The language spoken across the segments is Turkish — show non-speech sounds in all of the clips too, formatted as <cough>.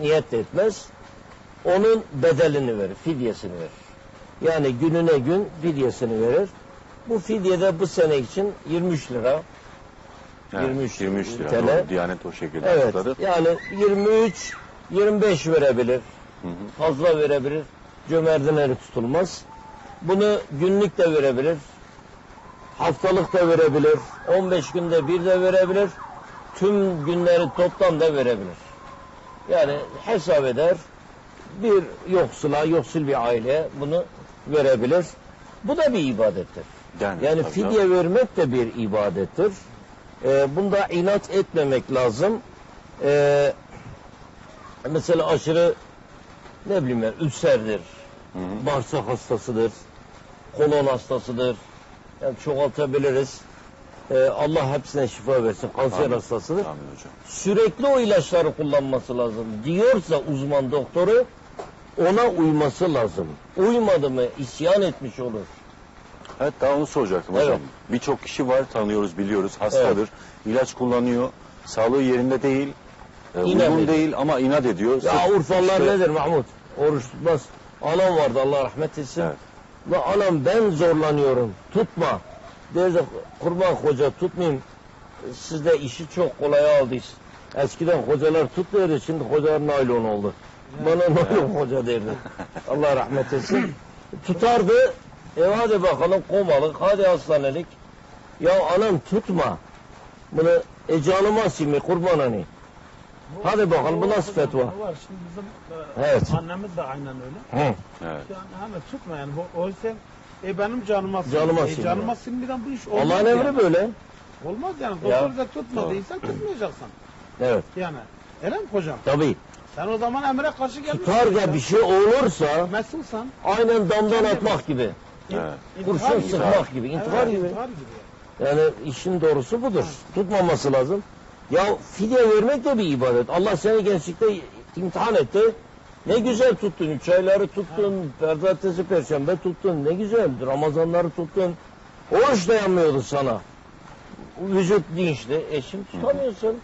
niyet etmez. Onun bedelini verir, fidyesini verir. Yani gününe gün fidyesini verir. Bu fidye de bu sene için 23 lira. Evet, 23 23 lira. TL. Doğru, Diyanet o şekilde Evet. açıkladı. Yani 23 25 verebilir. Hı hı. Fazla verebilir. Cömertin eli tutulmaz. Bunu günlük de verebilir. Haftalık da verebilir. 15 günde bir de verebilir. Tüm günleri toplam da verebilir. Yani hesap eder. Bir yoksula, yoksul bir aileye bunu verebilir. Bu da bir ibadettir. Yani, Yani tabii fidye vermek de bir ibadettir. Ee, bunda inat etmemek lazım. Ee, mesela aşırı ne bileyim ben ülserdir, Hı hı. bağırsak hastasıdır, kolon hastasıdır. Yani çoğaltabiliriz. Ee, Allah hepsine şifa versin. Kanser Amin. hastasıdır. Amin hocam. Sürekli o ilaçları kullanması lazım. Diyorsa uzman doktoru ona uyması lazım. Uymadı mı isyan etmiş olur. Evet daha onu soracaktım Evet. hocam. Birçok kişi var tanıyoruz biliyoruz hastadır. İlaç kullanıyor. Sağlığı yerinde değil. e, uygun değil ama inat ediyor. Ya Sırf Urfalılar işte- nedir Mahmut? Oruç tutmaz. Anam vardı Allah rahmet etsin. Evet. Ve anam ben zorlanıyorum. Tutma. Derdi kurban hoca tutmayayım. Siz de işi çok kolay aldınız. Eskiden hocalar tut derdi. Şimdi hocalar naylon oldu. Bana naylon hoca derdi. Allah rahmet etsin. Tutardı. E hadi bakalım komalık. Hadi hastanelik. Ya anam tutma. Bunu e canıma simi kurban hani. Hadi bakalım bu nasıl fetva? Var şimdi bizim e, Evet. annemiz de aynen öyle. Hı. Evet. Yani hani tutma yani o, o yüzden e benim canıma sinir. Canıma e, sinir. canıma sinmeden bu iş olmaz Allah'ın yani. emri böyle. Olmaz yani. Ya. Doktor da tutma Doğru. değilsen tutmayacaksın. Evet. Yani. Öyle mi hocam? Tabii. Sen o zaman emre karşı gelmişsin. Tutar da bir şey olursa Mesulsan. aynen damdan atmak gibi. Evet. Kurşun sıkmak gibi. intihar evet, gibi. intihar gibi. Yani işin doğrusu budur. Tutmaması lazım. Ya fidye vermek de bir ibadet. Allah seni gençlikte imtihan etti. Ne güzel tuttun. Üç ayları tuttun. Pazartesi, perşembe tuttun. Ne güzel. Ramazanları tuttun. Oruç dayanmıyordu sana. Vücut dinçti. E şimdi tutamıyorsun.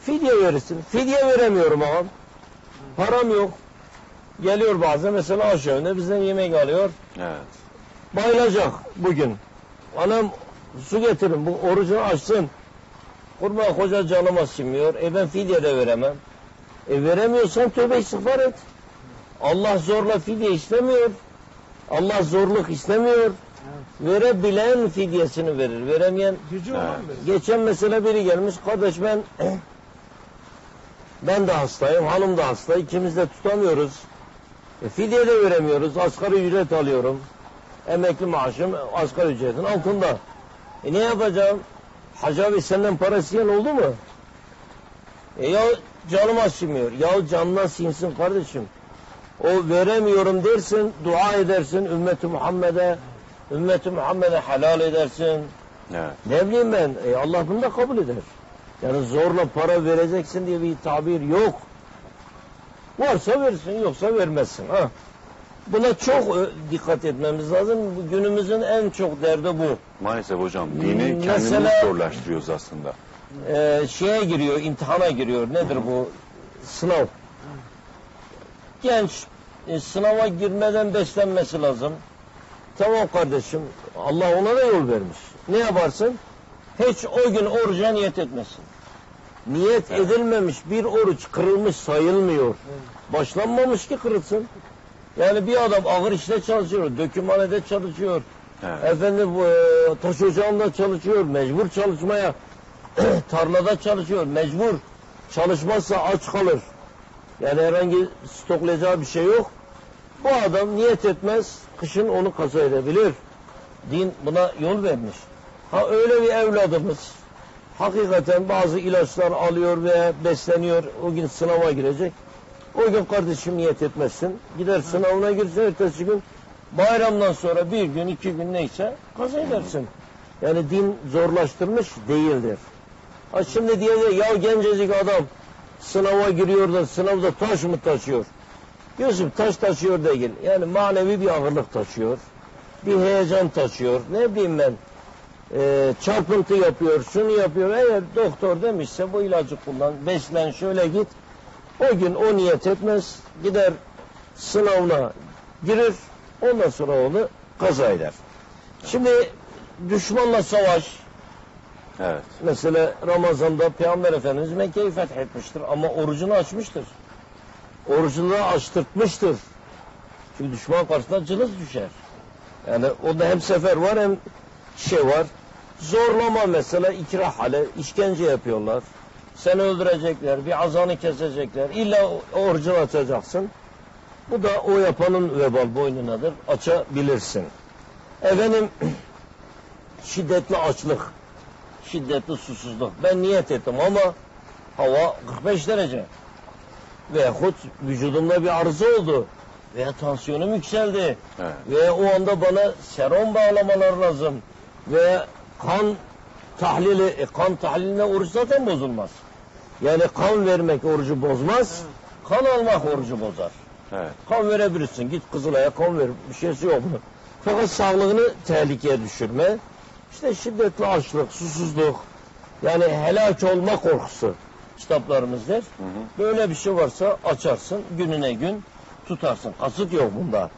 Fidye verirsin. Fidye veremiyorum ağam. Param yok. Geliyor bazen mesela aşağıda bizden yemek alıyor. Evet. Bayılacak bugün. Anam su getirin bu orucunu açsın. Kurban koca canıma sinmiyor. E ben fidye de veremem. E veremiyorsan tövbe istiğfar et. Allah zorla fidye istemiyor. Allah zorluk istemiyor. Verebilen fidyesini verir. Veremeyen Gücü Evet. olan. Geçen mesela biri gelmiş. Kardeş ben ben de hastayım. Hanım da hasta. İkimiz de tutamıyoruz. E, fidye de veremiyoruz. Asgari ücret alıyorum. Emekli maaşım asgari ücretin altında. E ne yapacağım? Hacı abi senden para isteyen oldu mu? E ya canıma sinmiyor. Ya canına sinsin kardeşim. O veremiyorum dersin, dua edersin ümmeti Muhammed'e. Ümmeti Muhammed'e helal edersin. Evet. Ne bileyim ben, e, Allah bunu da kabul eder. Yani zorla para vereceksin diye bir tabir yok. Varsa verirsin, yoksa vermezsin. Ha. Buna çok e, dikkat etmemiz lazım. Günümüzün en çok derdi bu. Maalesef hocam dini kendimiz zorlaştırıyoruz aslında. Ee, şeye giriyor, imtihana giriyor. Nedir bu? Sınav. Genç e, sınava girmeden beslenmesi lazım. Tamam kardeşim, Allah ona da yol vermiş. Ne yaparsın? Hiç o gün oruca niyet etmesin. Niyet Evet. edilmemiş bir oruç kırılmış sayılmıyor. Başlanmamış ki kırılsın. Yani bir adam ağır işte çalışıyor, dökümhanede çalışıyor, Evet. Efendim e, taş ocağında çalışıyor, mecbur çalışmaya. <clears throat> Tarlada çalışıyor, mecbur. Çalışmazsa aç kalır. Yani herhangi stoklayacağı bir şey yok. Bu adam niyet etmez, kışın onu kaza edebilir. Din buna yol vermiş. Ha öyle bir evladımız hakikaten bazı ilaçlar alıyor veya besleniyor, o gün sınava girecek. O gün kardeşim niyet etmezsin. Gider sınavına girsin, ertesi gün bayramdan sonra bir gün, iki gün neyse kaza edersin. Yani din zorlaştırmış değildir. Ha şimdi diyecek ya gencecik adam sınava giriyor da sınavda taş mı taşıyor? Diyorsun taş taşıyor değil. Yani manevi bir ağırlık taşıyor. Bir heyecan taşıyor. Ne bileyim ben. e, çarpıntı yapıyor, şunu yapıyor. Eğer doktor demişse bu ilacı kullan, beslen, şöyle git. O gün o niyet etmez. Gider sınavına girir. Ondan sonra onu kaza eder. Şimdi düşmanla savaş, Evet. Mesela Ramazan'da Peygamber Efendimiz Mekke'yi fethetmiştir ama orucunu açmıştır. Orucunu açtırtmıştır. Çünkü düşman karşısında cılız düşer. Yani o da hem sefer var hem şey var. Zorlama mesela ikrah hale, işkence yapıyorlar. Seni öldürecekler, bir azanı kesecekler. İlla orucunu açacaksın. Bu da o yapanın vebal boynunadır. Açabilirsin. Efendim <clears throat> şiddetli açlık şiddetli susuzluk. Ben niyet ettim ama hava 45 derece. Veyahut vücudumda bir arıza oldu. Veya tansiyonum yükseldi. Evet. Ve o anda bana serum bağlamalar lazım. Ve kan tahlili, e, kan tahliline oruç zaten bozulmaz. Yani kan vermek orucu bozmaz. Kan almak orucu bozar. Evet. Kan verebilirsin. Git Kızılay'a kan ver. Bir şeysi yok mu? Fakat sağlığını tehlikeye düşürme. İşte şiddetli açlık, susuzluk, yani helak olma korkusu kitaplarımız der. Hı hı. Böyle bir şey varsa açarsın, gününe gün tutarsın. Kasıt yok bunda.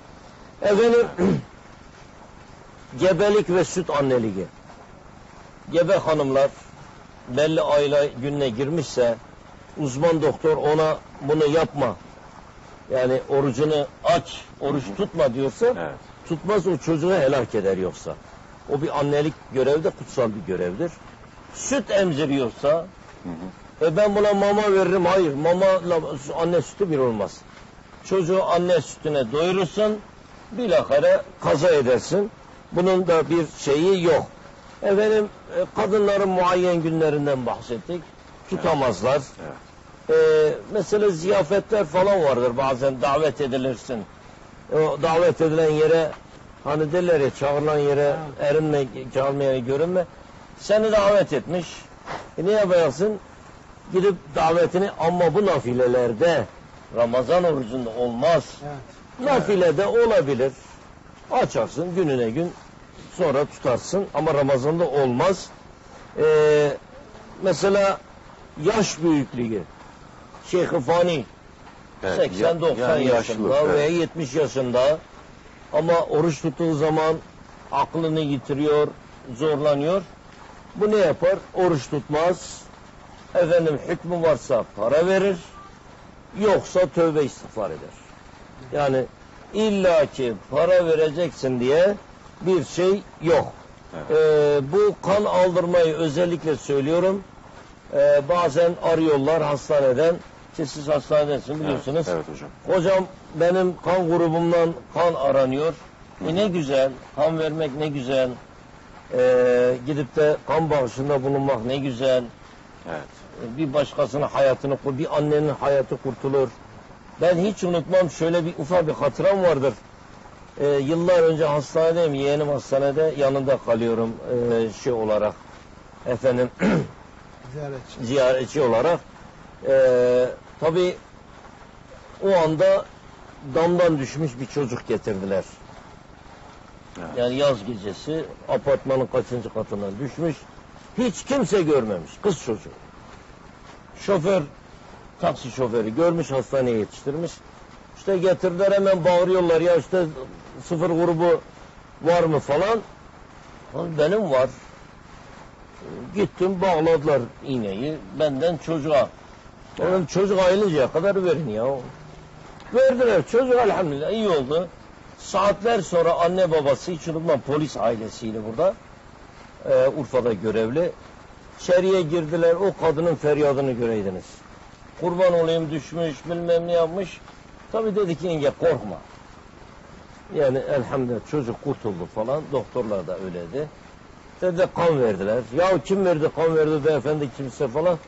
Efendim, <clears throat> gebelik ve süt anneliği. Gebe hanımlar belli ayla gününe girmişse uzman doktor ona bunu yapma. Yani orucunu aç, oruç tutma diyorsa Evet. tutmaz o çocuğu helak eder yoksa. O bir annelik görevi de kutsal bir görevdir. Süt emziriyorsa Hı hı. e ben buna mama veririm. Hayır mama anne sütü bir olmaz. Çocuğu anne sütüne doyurursun. Bilakare kaza edersin. Bunun da bir şeyi yok. Efendim e, kadınların muayyen günlerinden bahsettik. Tutamazlar. Evet. Ee, mesela ziyafetler falan vardır bazen davet edilirsin. O davet edilen yere hani derler ya çağrılan yere erinme, çağırmaya görünme. Seni davet etmiş. E ne yapacaksın? Gidip davetini ama bu nafilelerde Ramazan orucunda olmaz. Evet. Nafilede olabilir. Açarsın gününe gün sonra tutarsın ama Ramazan'da olmaz. Ee, mesela yaş büyüklüğü. Şeyh Fani Evet, 80-90 yani yaşında yaşlılık, ve evet. 70 yaşında ama oruç tuttuğu zaman aklını yitiriyor, zorlanıyor. Bu ne yapar? Oruç tutmaz. Efendim hükmü varsa para verir. Yoksa tövbe istiğfar eder. Yani illaki para vereceksin diye bir şey yok. Ee, bu kan aldırmayı özellikle söylüyorum. Ee, bazen arıyorlar hastaneden. Siz hastanedesin biliyorsunuz. Evet, evet hocam. Hocam benim kan grubumdan kan aranıyor. E ne güzel, kan vermek ne güzel. Ee, gidip de kan bağışında bulunmak ne güzel. Evet. Ee, Bir başkasının hayatını, bir annenin hayatı kurtulur. Ben hiç unutmam şöyle bir ufak bir hatıram vardır. Ee, yıllar önce hastanedeyim, yeğenim hastanede yanında kalıyorum ee, şey olarak. Efendim <clears throat> Ziyaretçi. ziyaretçi olarak. Ee, tabii o anda damdan düşmüş bir çocuk getirdiler. Evet. Yani yaz gecesi apartmanın kaçıncı katından düşmüş. Hiç kimse görmemiş. Kız çocuğu. Şoför, taksi şoförü görmüş hastaneye yetiştirmiş. İşte getirdiler hemen bağırıyorlar ya işte sıfır grubu var mı falan. Lan Benim var. Gittim bağladılar iğneyi benden çocuğa. Oğlum çocuk ayılıncaya kadar verin ya. Verdiler çocuk elhamdülillah iyi oldu. Saatler sonra anne babası hiç unutmam polis ailesiyle burada. Ee, Urfa'da görevli. İçeriye girdiler o kadının feryadını göreydiniz. Kurban olayım düşmüş bilmem ne yapmış. Tabi dedi ki yenge korkma. Yani elhamdülillah çocuk kurtuldu falan. Doktorlar da öyleydi. Dedi kan verdiler. Ya kim verdi kan verdi beyefendi kimse falan.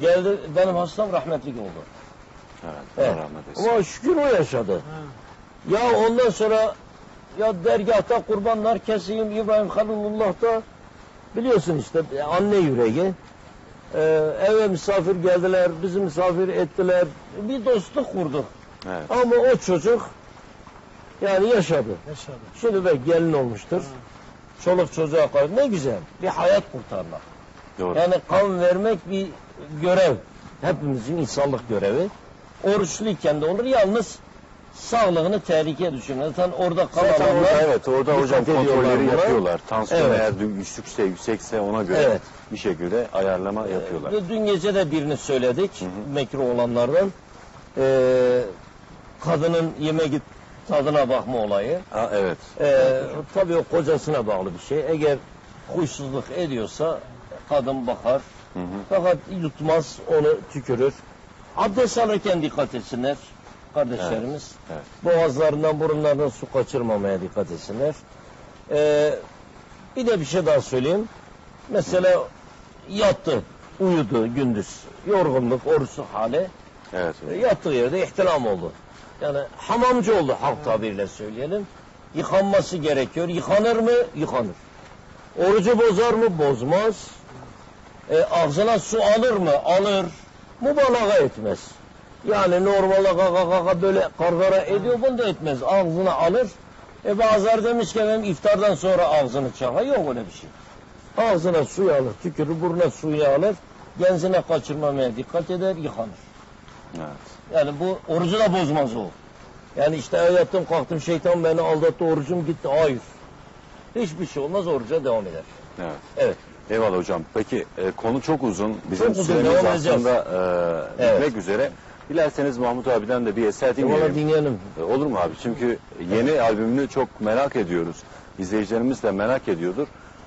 Geldi benim hastam rahmetlik oldu. Evet. Evet. Rahmet. Ama şükür o yaşadı. Ha. Ya ondan sonra ya dergahta kurbanlar keseyim İbrahim Halilullah'ta biliyorsun işte anne yüreği. Ee, eve misafir geldiler, bizi misafir ettiler. Bir dostluk kurduk. Evet. Ama o çocuk yani yaşadı. Yaşadı. Şimdi de gelin olmuştur. Çoluk çocuğa karşı ne güzel. Bir hayat kurtarmak. Doğru. Yani kan vermek bir görev. Hepimizin insanlık görevi. oruçluyken de olur. Yalnız sağlığını tehlikeye düşürmez. Zaten orada Zaten kalanlar orada, evet orada hocam kontrolleri buna. yapıyorlar. Tansiyon Evet. eğer düşükse yüksekse ona göre Evet. bir şekilde ayarlama yapıyorlar. Ve Dün gece de birini söyledik mekruh olanlardan. Ee, kadının yemek tadına bakma olayı. Ha, evet. Ee, tabii o kocasına bağlı bir şey. Eğer huysuzluk ediyorsa kadın bakar. Hı hı. Fakat yutmaz, onu tükürür. Abdest alırken dikkat etsinler kardeşlerimiz. Evet, Boğazlarından, burunlarından su kaçırmamaya dikkat etsinler. Ee, bir de bir şey daha söyleyeyim. Mesela yattı, uyudu gündüz. Yorgunluk, oruçlu hali. Evet. E, Yattığı yerde ihtilam oldu. Yani hamamcı oldu halk tabiriyle söyleyelim. Yıkanması gerekiyor. Yıkanır mı? Yıkanır. Orucu bozar mı? Bozmaz. E, ağzına su alır mı? Alır. Mübalağa etmez. Yani kaka kaka böyle kargara ediyor bunu da etmez. Ağzına alır. E bazıları demiş ki benim iftardan sonra ağzını çaka. Yok öyle bir şey. Ağzına suyu alır, tükürür, burnuna suyu alır. Genzine kaçırmamaya dikkat eder, yıkanır. evet. Yani bu orucu da bozmaz o. Yani işte yattım kalktım şeytan beni aldattı orucum gitti. Hayır. Hiçbir şey olmaz oruca devam eder. Evet. Evet. Eyvallah hocam. Peki e, konu çok uzun. Bizim Çok uzun, süremiz devam edeceğiz. aslında e, Evet. bitmek üzere. Dilerseniz Mahmut abiden de bir eser Valla dinleyelim. dinleyelim. E, Olur mu abi? Çünkü yeni albümünü çok merak ediyoruz. İzleyicilerimiz de merak ediyordur.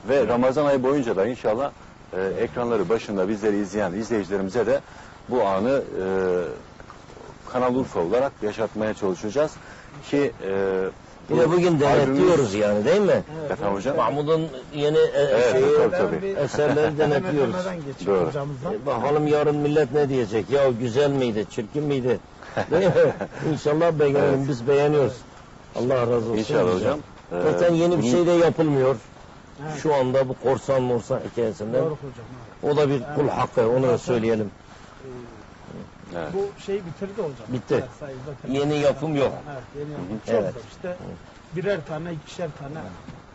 Ve Ramazan ayı boyunca da inşallah e, ekranları başında bizleri izleyen izleyicilerimize de bu anı e, Kanal Urfa olarak yaşatmaya çalışacağız. Ki e, De bugün denetliyoruz yani değil mi? Efendim hocam? Mahmud'un yeni e, Evet, şeyi, tabii, tabii. Eserleri denetliyoruz. Doğru. hocamızdan. E, Bakalım yarın millet ne diyecek? Ya güzel miydi, çirkin miydi? Değil mi? <laughs> İnşallah beğenelim. Evet. Biz beğeniyoruz. Allah razı olsun. İnşallah hocam. e, Zaten yeni bir bunun- şey de yapılmıyor. Evet. Şu anda bu korsan morsan hikayesinden. Doğru hocam. evet. O da bir kul hakkı. Onu da söyleyelim. Evet. Bu şeyi bitirdi hocam. Bitti. Evet, telefon- Yeni yapım yok. Evet, yeni yapım. hı. Çok Evet. da işte birer tane, ikişer tane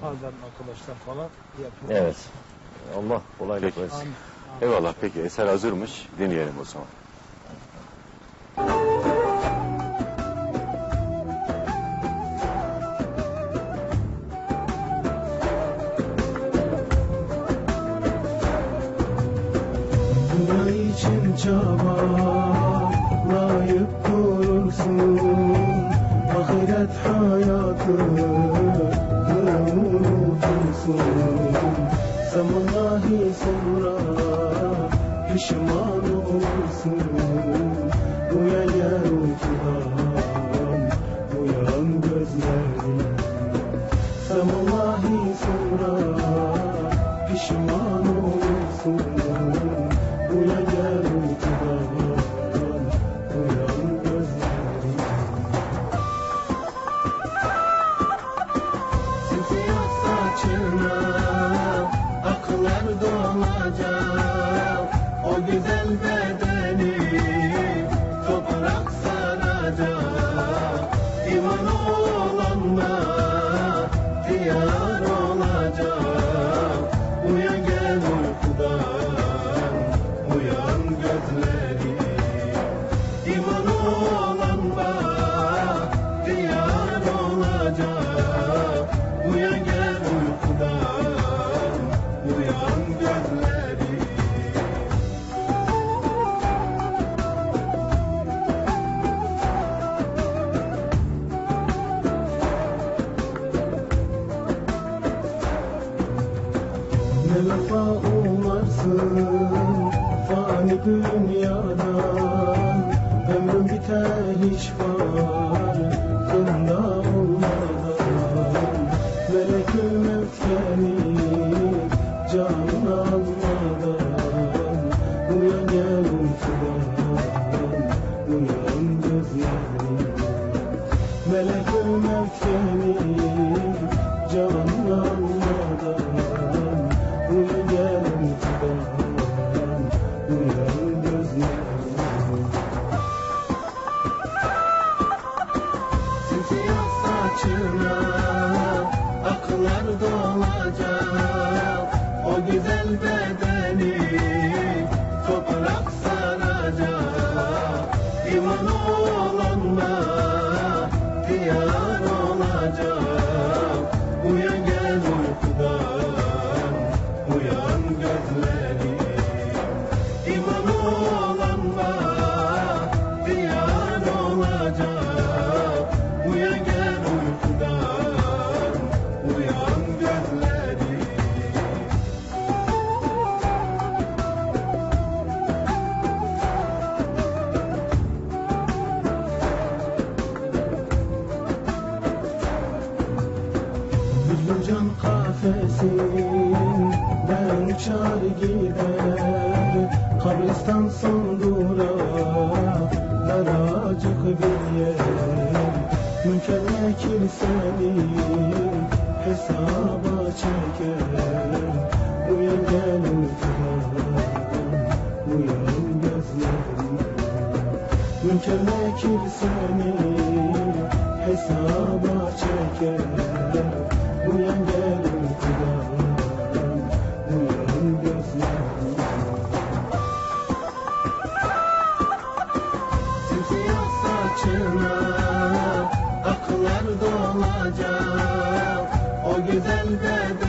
bazen arkadaşlar falan yapıyor. Evet. Allah kolaylık Peki. versin. Amin. Eyvallah peki eser hazırmış. Dinleyelim o zaman. kurban olsun Uyanca Vekil seni Hesaba çeker. Uyan gel uykudan Uyan gözlerim Simsiyah saçına aklar dolacak. O güzel bedeni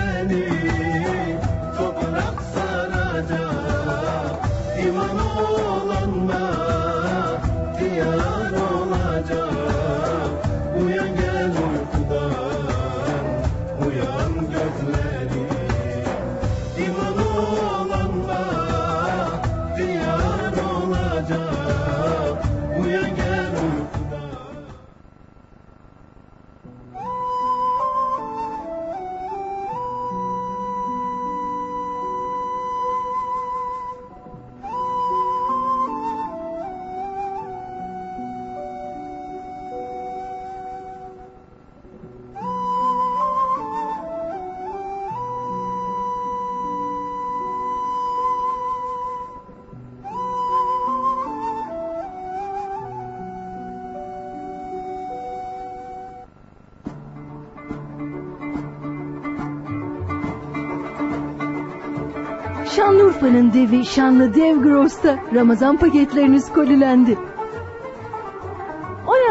Şanlıurfa'nın devi Şanlı Dev Gross'ta Ramazan paketleriniz kolilendi.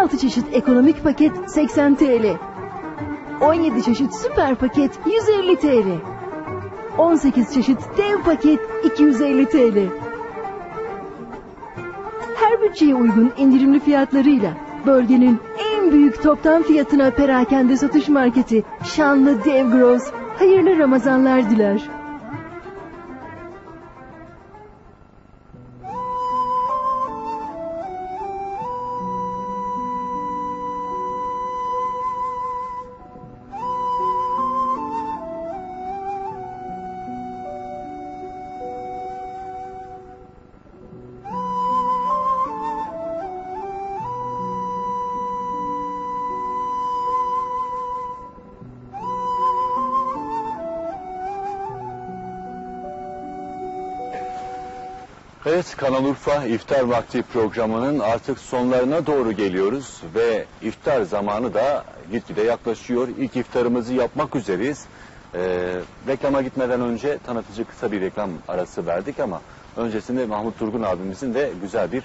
16 çeşit ekonomik paket 80 TL. 17 çeşit süper paket 150 TL. 18 çeşit dev paket 250 TL. Her bütçeye uygun indirimli fiyatlarıyla bölgenin en büyük toptan fiyatına perakende satış marketi Şanlı Dev Gross hayırlı Ramazanlar diler. Evet Kanal Urfa İftar Vakti programının artık sonlarına doğru geliyoruz ve iftar zamanı da gitgide yaklaşıyor. İlk iftarımızı yapmak üzereyiz. Ee, reklama gitmeden önce tanıtıcı kısa bir reklam arası verdik ama öncesinde Mahmut Turgun abimizin de güzel bir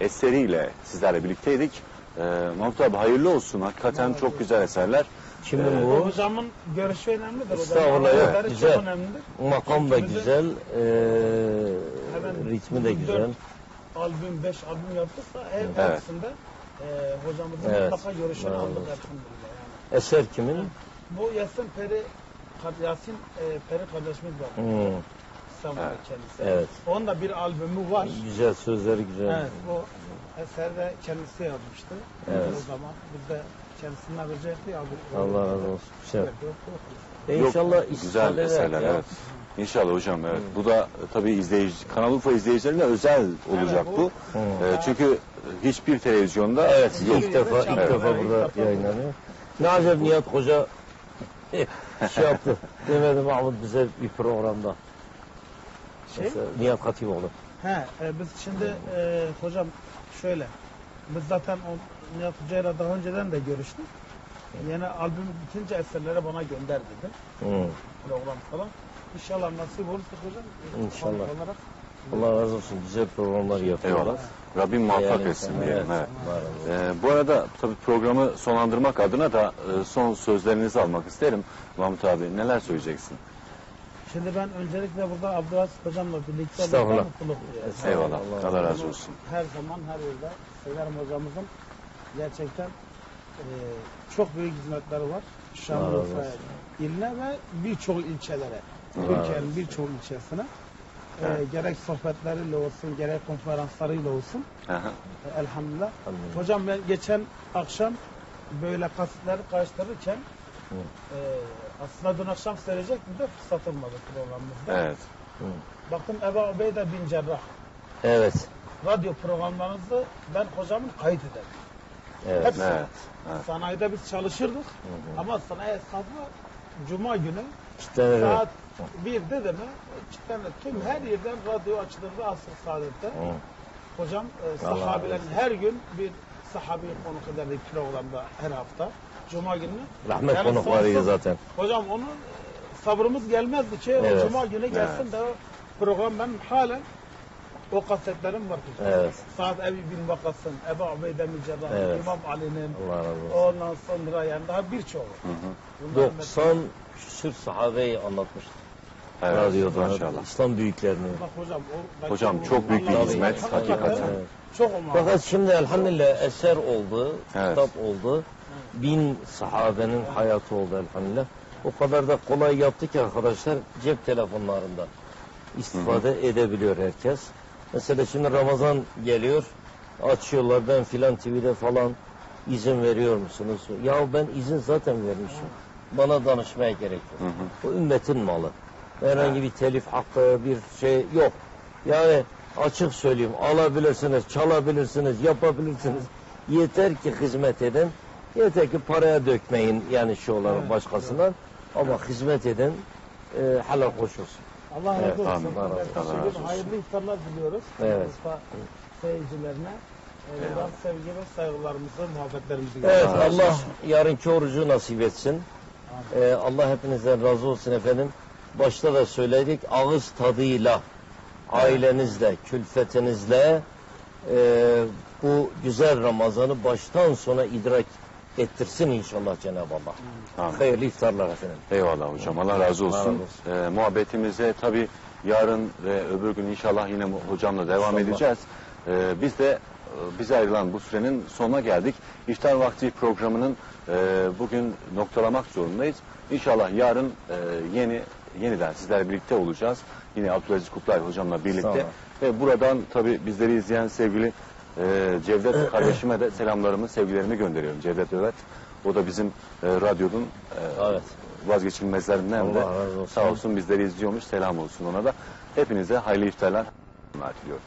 eseriyle sizlerle birlikteydik. Ee, Mahmut abi hayırlı olsun. Hakikaten çok güzel eserler. Kimin Ee, bu? Hocamın görüşü önemlidir. Estağfurullah, evet, güzel. Çok önemlidir. Makam da güzel, eee, hemen ritmi de güzel. Albüm, beş albüm yaptıysa her Evet. hepsinde e, hocamızın Evet. mutlaka görüşünü Bravo. aldık elhamdülillah. Yani. Eser kimin? Bu Yasin Peri, Yasin e, Peri kardeşimiz var. Hmm, İstanbul'da Evet. kendisi. evet. Onun da bir albümü var. Güzel sözleri güzel. Evet, bu eser de kendisi yazmıştı. Evet. O zaman biz de kendisinden rica ettik. Allah razı olsun. Güzel. Evet, yok, yok. E İnşallah güzel eserler evet. İnşallah hocam evet. Bu da e, tabii izleyici Kanal Urfa izleyicilerine özel olacak Evet, bu. Hmm. E, çünkü hiç bir televizyonda Evet, yok. ilk defa ilk Evet. defa Evet. burada defa. yayınlanıyor. Acaba Nihat Hoca <laughs> şey yaptı. Demedi Mahmut bize bir programda. Şey? Mesela Nihat Hatipoğlu. He, e, biz şimdi e, hocam şöyle, biz zaten o Nihat Hoca'yla daha önceden de görüştük. Yeni albüm bitince eserleri bana gönder dedi. Hmm. Program falan. İnşallah nasip olursa hocam. İnşallah. olarak Allah razı olsun. Güzel programlar yapıyorlar. Eyvallah. Rabbim muvaffak etsin diyelim. evet. Evet. Var olun. E, bu arada tabii programı sonlandırmak adına da e, son sözlerinizi almak isterim. Mahmut abi neler söyleyeceksin? Şimdi ben öncelikle burada Abdülaziz hocamla birlikte Estağfurullah. mutluluk duyuyorum. Eyvallah. Allah Allah razı olsun. Her zaman her yerde severim hocamızın. Gerçekten e, çok büyük hizmetleri var. Şanlıurfa iline ve birçok ilçelere. Türkiye'nin birçok ilçesine. E, Evet. gerek sohbetleriyle olsun, gerek konferanslarıyla olsun. Hı hı. E, elhamdülillah. Elhamdülillah. Hocam ben geçen akşam böyle kasıtları karıştırırken Hı. e, aslında dün akşam söyleyecektim de fırsat olmadı programımızda. Evet. Baktım Ebu Ubeyde bin Cerrah. Evet. Radyo programlarınızı ben hocamın kayıt ederim. Evet. Hepsi. Evet, Sanayide biz çalışırdık. Ama sanayi esnafı Cuma günü İşte saat 1'de de mi cidden de tüm her yerden radyo açılırdı asr saadette. Hocam e, sahabilerin her gün bir sahabi konuk ederdik programda her hafta. Cuma günü. rahmet Yani konuklarıydı zaten. Hocam onu e, sabrımız gelmezdi ki Evet. Cuma günü gelsin de o program ben halen o kasetlerim var hocam. Evet. Saat Ebi bin Vakas'ın, Ebu Ubeyde bin Cerrah'ın, Evet. İmam Ali'nin, ondan sonra yani daha birçoğu. Bunlar 90 küsür sahabeyi anlatmıştı. Evet, Radyoda. maşallah. İslam büyüklerini. Bak hocam, o, Hocam çok büyük bir Allah- hizmet, hakikaten hakikaten. Evet. Çok. Fakat şimdi elhamdülillah eser oldu, Evet. kitap oldu. Bin sahabenin hayatı oldu elhamdülillah. O kadar da kolay yaptı ki arkadaşlar cep telefonlarından istifade edebiliyor herkes. Mesela şimdi Ramazan geliyor, açıyorlar ben filan TV'de falan izin veriyor musunuz? Ya ben izin zaten vermişim. Bana danışmaya gerek yok. Bu ümmetin malı. Herhangi bir telif hakkı bir şey yok. Yani açık söyleyeyim alabilirsiniz, çalabilirsiniz, yapabilirsiniz. Yeter ki hizmet edin. Yeter ki paraya dökmeyin yani şu olarak başkasından. Ama hizmet edin. E, helal hoş olsun. Allah razı Evet, olsun. Allah razı olsun. Hayırlı iftarlar diliyoruz. Evet. Usta seyircilerine. Ee, buradan sevgi ve saygılarımızı, muhabbetlerimizi Evet. Allah yarınki orucu nasip etsin. Ee, Allah hepinizden razı olsun efendim. Başta da söyledik ağız tadıyla, ailenizle, külfetinizle e, bu güzel Ramazan'ı baştan sona idrak ettirsin inşallah Cenab-ı Allah. Amin. Hayırlı iftarlar efendim. Eyvallah hocam. Allah razı olsun. Allah razı Ee, muhabbetimize tabi yarın ve öbür gün inşallah yine hocamla devam İnşallah. edeceğiz. Ee, biz de e, bize ayrılan bu sürenin sonuna geldik. İftar vakti programının e, bugün noktalamak zorundayız. İnşallah yarın e, yeni yeniden sizlerle birlikte olacağız. Yine Abdülaziz Kutlay hocamla birlikte. Ve buradan tabi bizleri izleyen sevgili e, Cevdet kardeşime de selamlarımı, sevgilerimi gönderiyorum. Cevdet Övet. O da bizim e, radyonun e, Evet. vazgeçilmezlerinden de Allah razı olsun. sağ olsun bizleri izliyormuş. Selam olsun ona da. Hepinize hayırlı iftarlar diliyorum.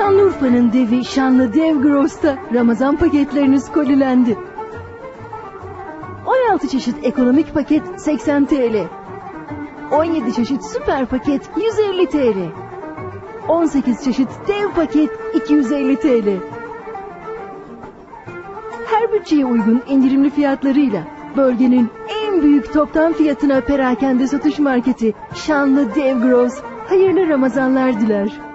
Şanlıurfa'nın devi Şanlı Dev Gross'ta Ramazan paketleriniz kolilendi. 16 çeşit ekonomik paket 80 TL. 17 çeşit süper paket 150 TL. 18 çeşit dev paket 250 TL. Her bütçeye uygun indirimli fiyatlarıyla bölgenin en büyük toptan fiyatına perakende satış marketi Şanlı Dev Gross hayırlı Ramazanlar diler.